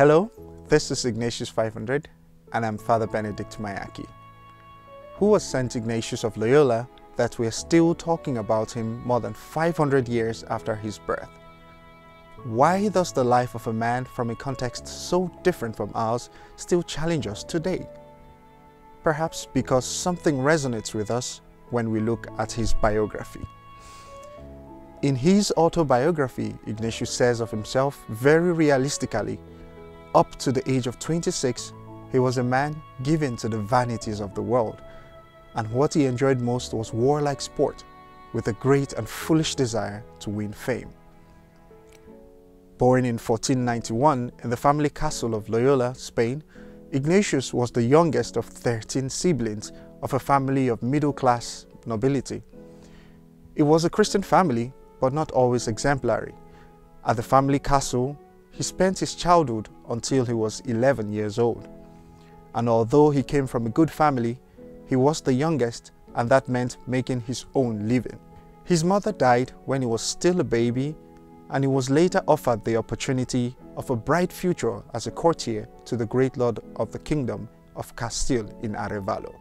Hello, this is Ignatius 500 and I'm Father Benedict Mayaki. Who was St. Ignatius of Loyola that we are still talking about him more than 500 years after his birth? Why does the life of a man from a context so different from ours still challenge us today? Perhaps because something resonates with us when we look at his biography. In his autobiography, Ignatius says of himself very realistically, up to the age of 26, he was a man given to the vanities of the world, and what he enjoyed most was warlike sport, with a great and foolish desire to win fame. Born in 1491 in the family castle of Loyola, Spain, Ignatius was the youngest of 13 siblings of a family of middle-class nobility. It was a Christian family, but not always exemplary. At the family castle, he spent his childhood until he was 11 years old. And although he came from a good family, he was the youngest and that meant making his own living. His mother died when he was still a baby and he was later offered the opportunity of a bright future as a courtier to the great lord of the kingdom of Castile in Arevalo.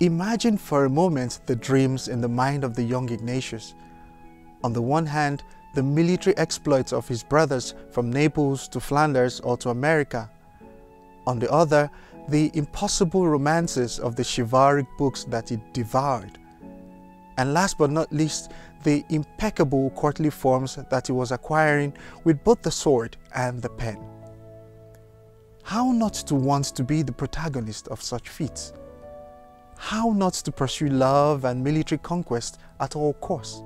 Imagine for a moment the dreams in the mind of the young Ignatius. On the one hand, the military exploits of his brothers from Naples to Flanders or to America. On the other, the impossible romances of the chivalric books that he devoured. And last but not least, the impeccable courtly forms that he was acquiring with both the sword and the pen. How not to want to be the protagonist of such feats? How not to pursue love and military conquest at all costs?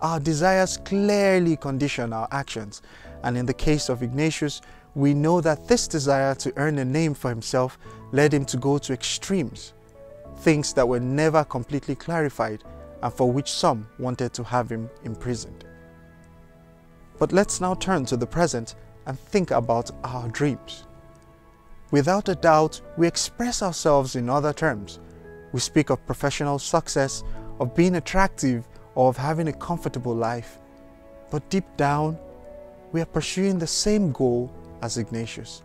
Our desires clearly condition our actions, and in the case of Ignatius, we know that this desire to earn a name for himself led him to go to extremes, things that were never completely clarified and for which some wanted to have him imprisoned. But let's now turn to the present and think about our dreams. Without a doubt, we express ourselves in other terms. We speak of professional success, of being attractive, or of having a comfortable life. But deep down, we are pursuing the same goal as Ignatius.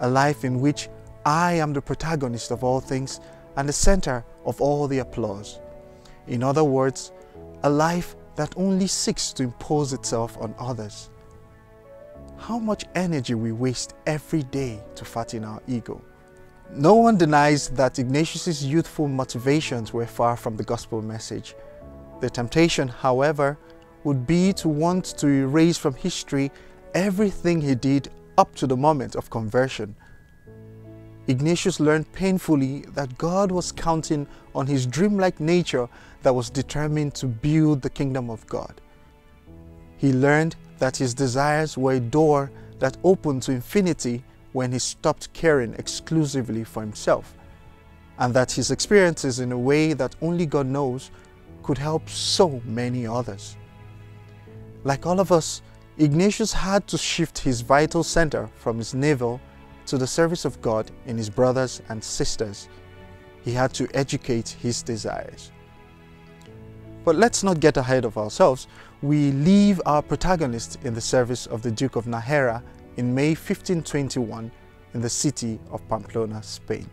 A life in which I am the protagonist of all things and the center of all the applause. In other words, a life that only seeks to impose itself on others. How much energy we waste every day to fatten our ego. No one denies that Ignatius' youthful motivations were far from the gospel message. The temptation, however, would be to want to erase from history everything he did up to the moment of conversion. Ignatius learned painfully that God was counting on his dreamlike nature that was determined to build the kingdom of God. He learned that his desires were a door that opened to infinity when he stopped caring exclusively for himself, and that his experiences in a way that only God knows could help so many others. Like all of us, Ignatius had to shift his vital center from his navel to the service of God in his brothers and sisters. He had to educate his desires. But let's not get ahead of ourselves. We leave our protagonist in the service of the Duke of Najera in May 1521 in the city of Pamplona, Spain.